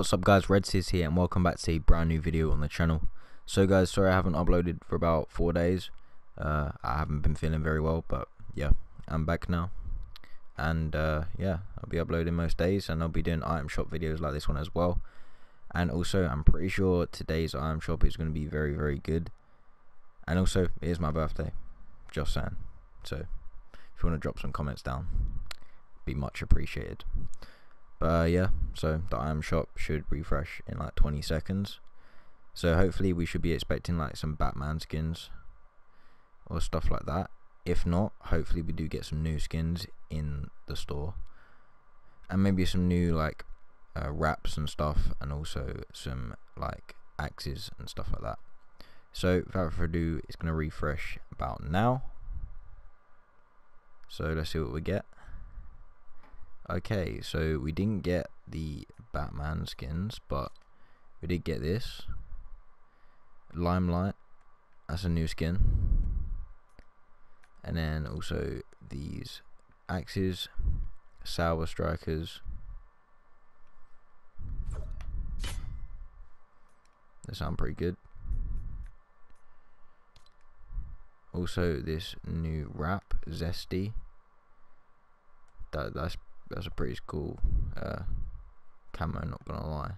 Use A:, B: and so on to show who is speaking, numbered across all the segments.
A: what's up guys, Red Cizz here and welcome back to a brand new video on the channel. So guys, sorry I haven't uploaded for about 4 days. Uh, I haven't been feeling very well, but yeah, I'm back now. And uh, yeah, I'll be uploading most days and I'll be doing item shop videos like this one as well. And also, I'm pretty sure today's item shop is going to be very, very good. And also, it is my birthday. Just saying. So, if you want to drop some comments down, be much appreciated. But uh, yeah, so the item shop should refresh in like 20 seconds. So hopefully we should be expecting like some Batman skins or stuff like that. If not, hopefully we do get some new skins in the store. And maybe some new like uh, wraps and stuff and also some like axes and stuff like that. So without further ado, it's going to refresh about now. So let's see what we get. Okay, so we didn't get the Batman skins, but we did get this. Limelight, that's a new skin. And then also these axes, Sour Strikers. They sound pretty good. Also this new wrap, Zesty. That that's that's a pretty cool uh, camo, not gonna lie.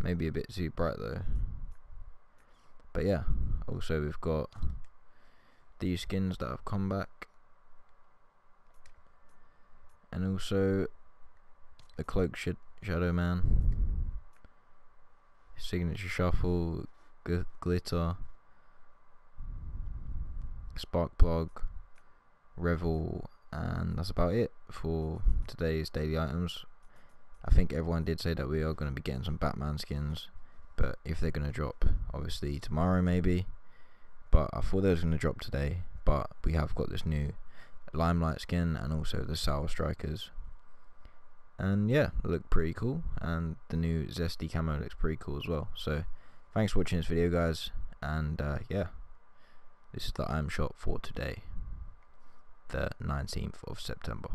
A: Maybe a bit too bright though. But yeah, also we've got these skins that have come back. And also a cloak sh shadow man. Signature shuffle, glitter, spark plug, revel that's about it for today's daily items. I think everyone did say that we are going to be getting some Batman skins, but if they're going to drop, obviously tomorrow maybe. But I thought they was going to drop today, but we have got this new Limelight skin and also the Sour Strikers. And yeah, look pretty cool, and the new Zesty camo looks pretty cool as well. So, thanks for watching this video, guys, and uh, yeah, this is the item Shot for today the 19th of September.